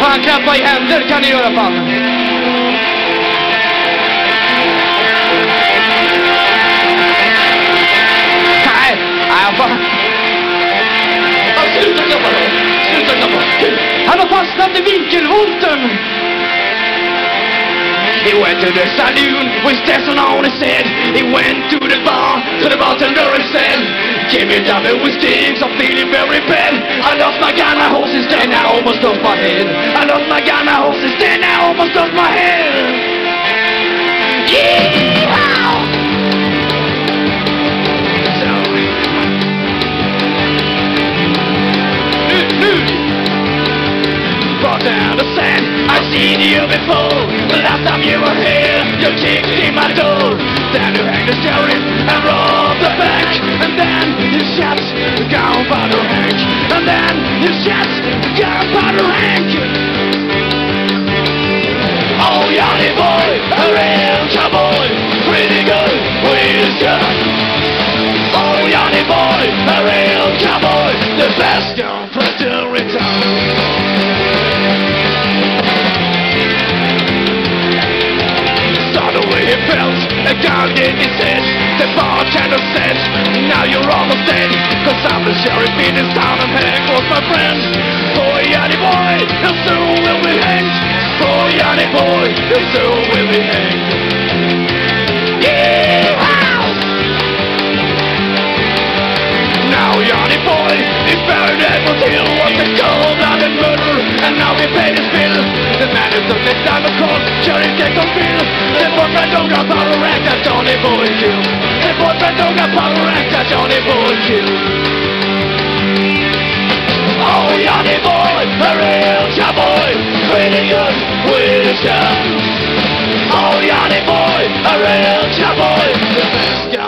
fan, klappa i händer kan ni göra fan. Nej, fan. Klappa då! Sluta klappa! Han har fastnat i vinkelvolten! He went to the saloon with Stetson on his head. He went to the bar, to the bartender and said, Give me double with sticks, I'm feeling very bad. I lost my gun, my horse is dead, I almost lost my head. My gun, my horse is dead, I almost lost my head. Yeehaw! Brought down the sand. I've seen you before. The last time you were here, you kicked in my door. Then you hang the sheriff and rob the bank. And then you shot gunpowder Hank. And then you shot gunpowder Hank. Gun in his head. The bartender said, now you're almost dead. Cause I'm the sheriff in this town and Hank was my friend. Boy, Johnny boy, and soon will be hanged. Boy, Johnny boy, and soon will be hanged. Yeehaw! Now Johnny boy is buried at Hill The man who took the time across Sheriff gets on bill The boyfriend don't got power rank That oh, Johnny boy The boyfriend don't got power rank That Johnny boy killed Oh Johnny boy A real cowboy Pretty good with his gun Oh Johnny boy A real cowboy. The best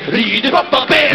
Östoff, Östen, rider pappa bär